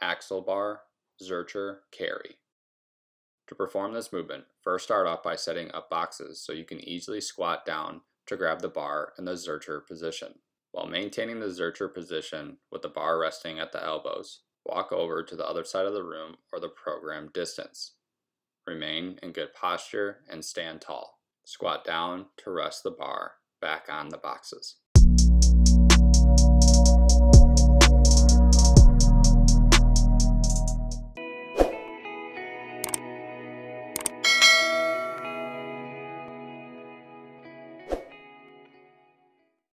axle bar, Zercher, carry. To perform this movement, first start off by setting up boxes so you can easily squat down to grab the bar in the Zercher position. While maintaining the Zercher position with the bar resting at the elbows, walk over to the other side of the room or the program distance. Remain in good posture and stand tall. Squat down to rest the bar back on the boxes.